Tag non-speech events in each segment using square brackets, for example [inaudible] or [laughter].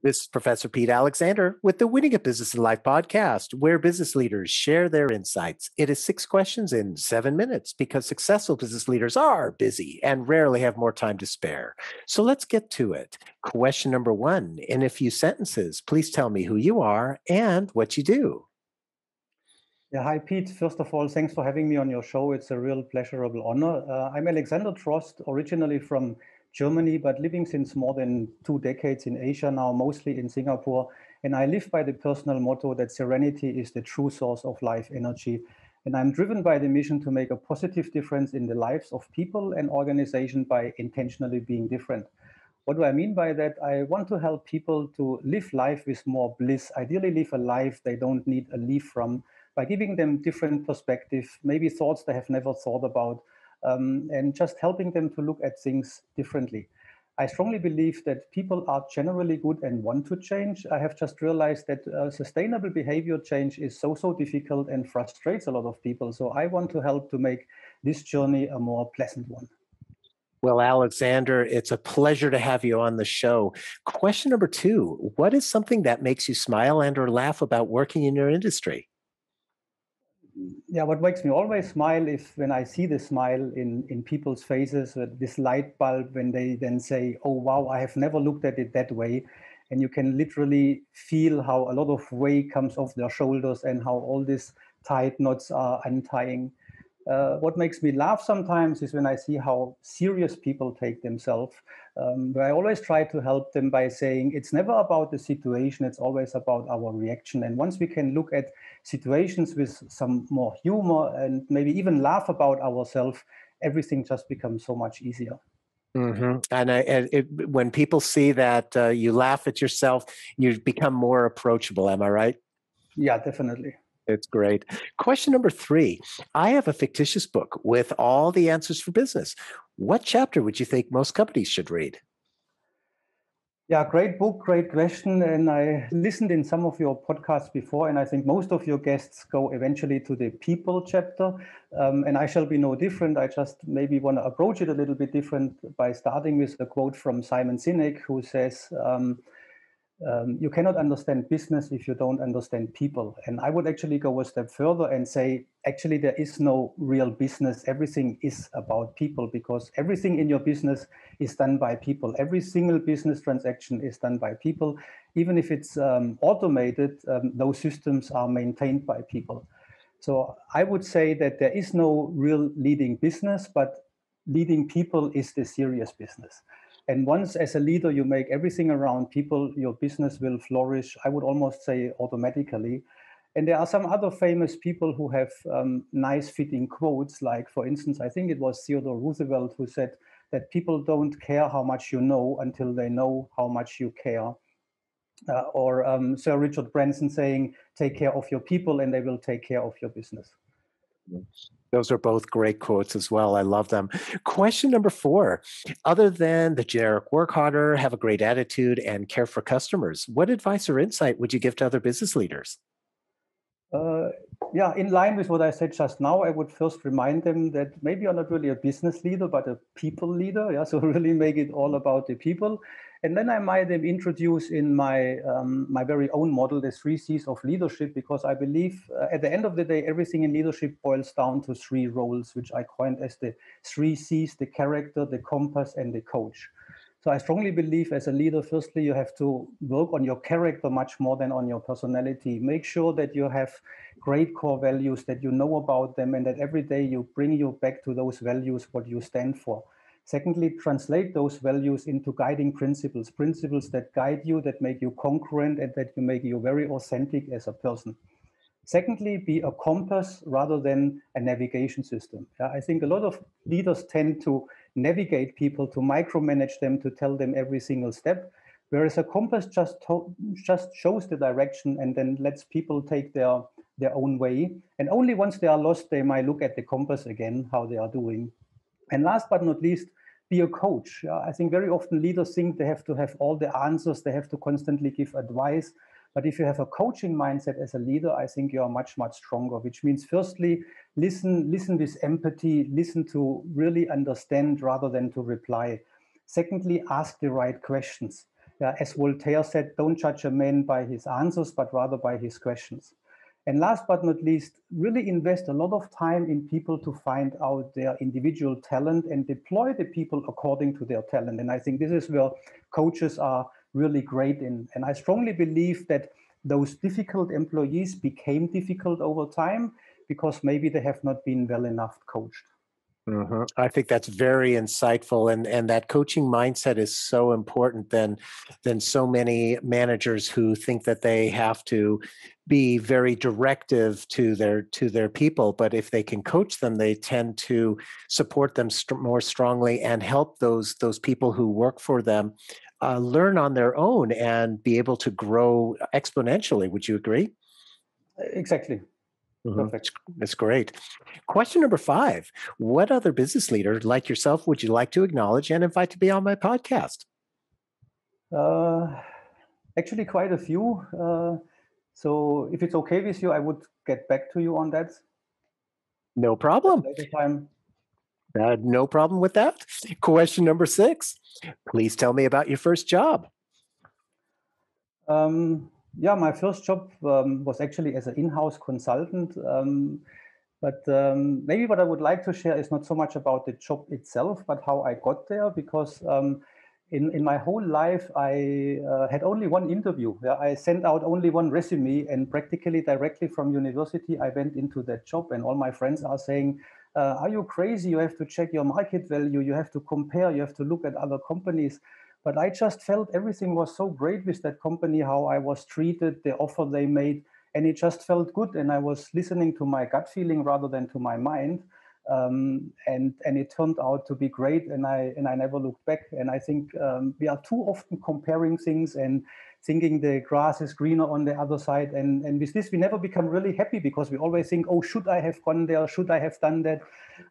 This is Professor Pete Alexander with the Winning at Business and Life podcast, where business leaders share their insights. It is six questions in seven minutes because successful business leaders are busy and rarely have more time to spare. So let's get to it. Question number one In a few sentences, please tell me who you are and what you do. Yeah, hi, Pete. First of all, thanks for having me on your show. It's a real pleasurable honor. Uh, I'm Alexander Trost, originally from Germany, but living since more than two decades in Asia now, mostly in Singapore. And I live by the personal motto that serenity is the true source of life energy. And I'm driven by the mission to make a positive difference in the lives of people and organizations by intentionally being different. What do I mean by that? I want to help people to live life with more bliss, ideally live a life they don't need a leave from by giving them different perspective, maybe thoughts they have never thought about, um, and just helping them to look at things differently. I strongly believe that people are generally good and want to change. I have just realized that uh, sustainable behavior change is so, so difficult and frustrates a lot of people. So I want to help to make this journey a more pleasant one. Well, Alexander, it's a pleasure to have you on the show. Question number two What is something that makes you smile and or laugh about working in your industry? Yeah, what makes me always smile is when I see the smile in, in people's faces, with this light bulb, when they then say, Oh, wow, I have never looked at it that way. And you can literally feel how a lot of weight comes off their shoulders and how all these tight knots are untying. Uh, what makes me laugh sometimes is when I see how serious people take themselves. Um, but I always try to help them by saying it's never about the situation, it's always about our reaction. And once we can look at situations with some more humor and maybe even laugh about ourselves, everything just becomes so much easier. Mm-hmm. And, I, and it, when people see that uh, you laugh at yourself, you become more approachable. Am I right? Yeah, definitely. It's great. Question number three I have a fictitious book with all the answers for business. What chapter would you think most companies should read? Yeah, great book, great question. And I listened in some of your podcasts before, and I think most of your guests go eventually to the people chapter. Um, and I shall be no different. I just maybe want to approach it a little bit different by starting with a quote from Simon Sinek, who says, um, um, you cannot understand business if you don't understand people. And I would actually go a step further and say, actually, there is no real business. Everything is about people because everything in your business is done by people. Every single business transaction is done by people. Even if it's um, automated, um, those systems are maintained by people. So I would say that there is no real leading business, but leading people is the serious business. And once as a leader, you make everything around people, your business will flourish, I would almost say automatically. And there are some other famous people who have um, nice fitting quotes, like, for instance, I think it was Theodore Roosevelt who said that people don't care how much you know until they know how much you care. Uh, or um, Sir Richard Branson saying, take care of your people and they will take care of your business. Those are both great quotes as well. I love them. Question number four Other than the generic work harder, have a great attitude, and care for customers, what advice or insight would you give to other business leaders? Uh, yeah, in line with what I said just now, I would first remind them that maybe you're not really a business leader, but a people leader. Yeah, so [laughs] really make it all about the people. And then I might introduce in my um, my very own model the three C's of leadership, because I believe uh, at the end of the day, everything in leadership boils down to three roles, which I coined as the three C's: the character, the compass, and the coach. So I strongly believe as a leader, firstly, you have to work on your character much more than on your personality. Make sure that you have great core values, that you know about them, and that every day you bring you back to those values, what you stand for. Secondly, translate those values into guiding principles, principles that guide you, that make you congruent, and that you make you very authentic as a person. Secondly, be a compass rather than a navigation system. I think a lot of leaders tend to navigate people, to micromanage them, to tell them every single step, whereas a compass just just shows the direction and then lets people take their their own way. And only once they are lost, they might look at the compass again, how they are doing. And last but not least, be a coach. Uh, I think very often leaders think they have to have all the answers, they have to constantly give advice. But if you have a coaching mindset as a leader, I think you are much, much stronger, which means firstly, listen, listen with empathy, listen to really understand rather than to reply. Secondly, ask the right questions. As Voltaire said, don't judge a man by his answers, but rather by his questions. And last but not least, really invest a lot of time in people to find out their individual talent and deploy the people according to their talent. And I think this is where coaches are really great in. And I strongly believe that those difficult employees became difficult over time because maybe they have not been well enough coached. Mm-hmm. I think that's very insightful, and and that coaching mindset is so important than than so many managers who think that they have to be very directive to their to their people. But if they can coach them, they tend to support them st- more strongly and help those those people who work for them uh, learn on their own and be able to grow exponentially. Would you agree? Exactly. Mm-hmm. Perfect. That's great. Question number five What other business leader like yourself would you like to acknowledge and invite to be on my podcast? Uh, actually, quite a few. Uh, so, if it's okay with you, I would get back to you on that. No problem. time. Uh, no problem with that. Question number six. Please tell me about your first job. Um, yeah, my first job um, was actually as an in-house consultant. Um, but um, maybe what I would like to share is not so much about the job itself, but how I got there. Because um, in in my whole life, I uh, had only one interview. I sent out only one resume, and practically directly from university, I went into that job. And all my friends are saying, uh, "Are you crazy? You have to check your market value. You have to compare. You have to look at other companies." But I just felt everything was so great with that company, how I was treated, the offer they made, and it just felt good. And I was listening to my gut feeling rather than to my mind. Um, and and it turned out to be great, and I and I never looked back. And I think um, we are too often comparing things and thinking the grass is greener on the other side. And and with this, we never become really happy because we always think, oh, should I have gone there? Should I have done that?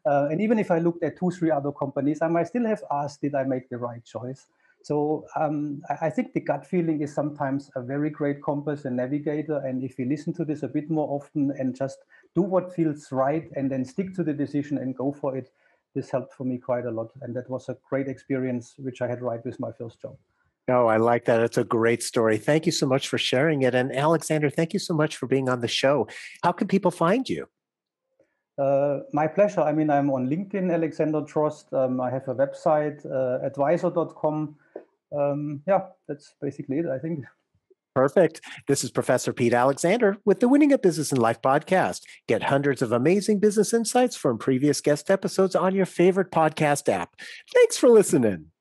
Uh, and even if I looked at two, three other companies, I might still have asked, did I make the right choice? So um, I think the gut feeling is sometimes a very great compass and navigator. And if we listen to this a bit more often and just do what feels right and then stick to the decision and go for it, this helped for me quite a lot. And that was a great experience, which I had right with my first job. Oh, I like that. It's a great story. Thank you so much for sharing it. And Alexander, thank you so much for being on the show. How can people find you? Uh, my pleasure. I mean, I'm on LinkedIn, Alexander Trost. Um, I have a website, uh, atvisor.com um, yeah, that's basically it, I think. Perfect. This is Professor Pete Alexander with the Winning at Business and Life podcast. Get hundreds of amazing business insights from previous guest episodes on your favorite podcast app. Thanks for listening.